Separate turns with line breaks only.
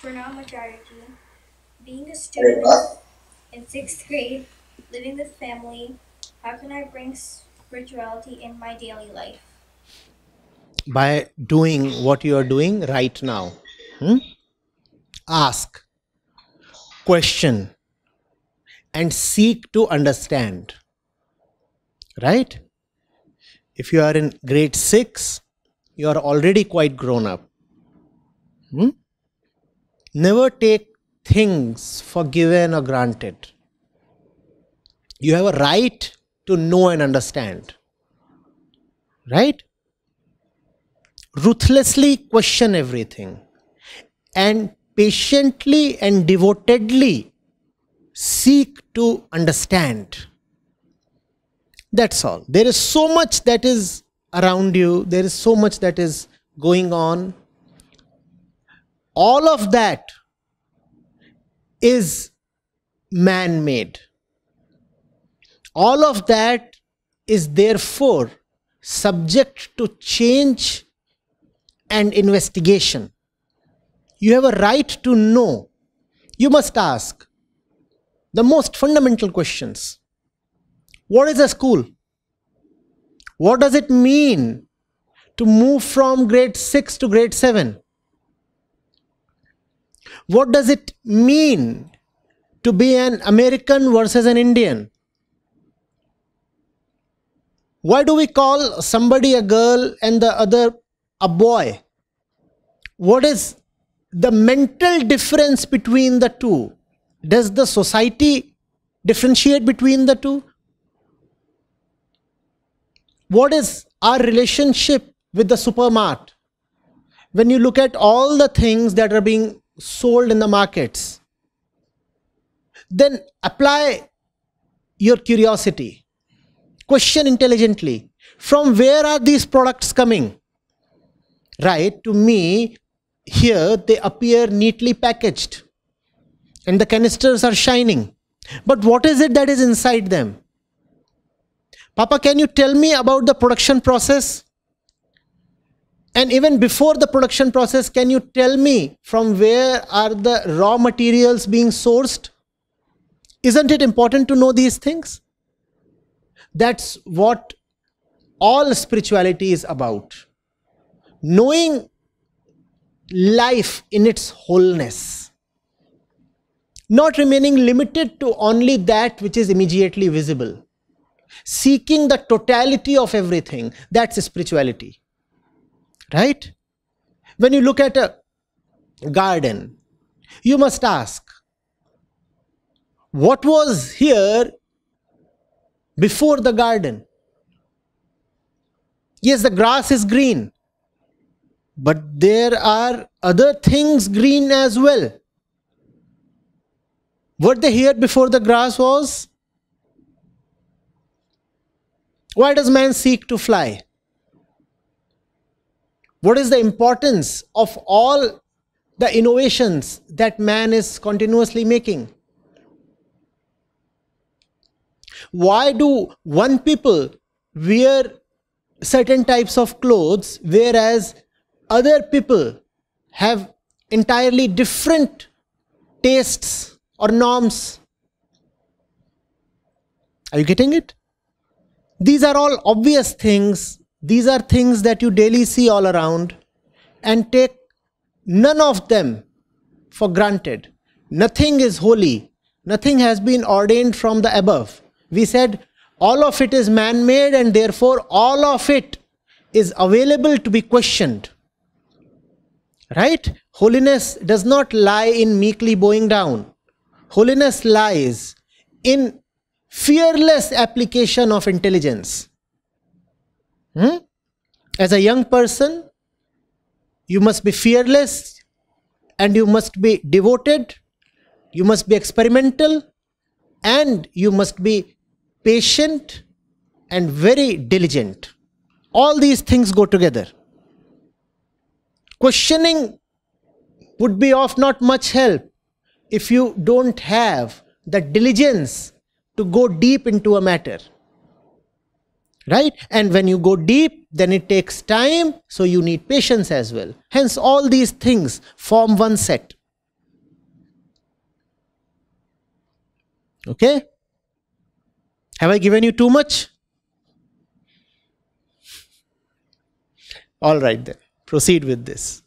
Pranam Acharya Being a student in sixth grade, living with family, how can I bring spirituality in my daily life?
By doing what you are doing right now. Hmm? Ask, question, and seek to understand. Right? If you are in grade 6, you are already quite grown up. Hmm? Never take things for given or granted. You have a right to know and understand. Right? Ruthlessly question everything and patiently and devotedly seek to understand. That's all. There is so much that is around you, there is so much that is going on. All of that is man made. All of that is therefore subject to change and investigation. You have a right to know. You must ask the most fundamental questions. What is a school? What does it mean to move from grade 6 to grade 7? What does it mean to be an American versus an Indian? Why do we call somebody a girl and the other a boy? What is the mental difference between the two? Does the society differentiate between the two? What is our relationship with the supermart? When you look at all the things that are being sold in the markets, then apply your curiosity. Question intelligently from where are these products coming? Right? To me, here they appear neatly packaged and the canisters are shining. But what is it that is inside them? Papa, can you tell me about the production process? And even before the production process, can you tell me from where are the raw materials being sourced? Isn't it important to know these things? That's what all spirituality is about. Knowing life in its wholeness. Not remaining limited to only that which is immediately visible. Seeking the totality of everything. That's spirituality. Right? When you look at a garden, you must ask, what was here before the garden? Yes, the grass is green, but there are other things green as well. Were they here before the grass was? Why does man seek to fly? What is the importance of all the innovations that man is continuously making? Why do one people wear certain types of clothes whereas other people have entirely different tastes or norms? Are you getting it? These are all obvious things. These are things that you daily see all around and take none of them for granted. Nothing is holy. Nothing has been ordained from the above. We said all of it is man made and therefore all of it is available to be questioned. Right? Holiness does not lie in meekly bowing down. Holiness lies in fearless application of intelligence. Hmm? As a young person, you must be fearless and you must be devoted, you must be experimental, and you must be patient and very diligent. All these things go together. Questioning would be of not much help if you don't have the diligence to go deep into a matter. right? And when you go deep then it takes time so you need patience as well. Hence all these things form one set. Okay? Have i given you too much? All right then. Proceed with this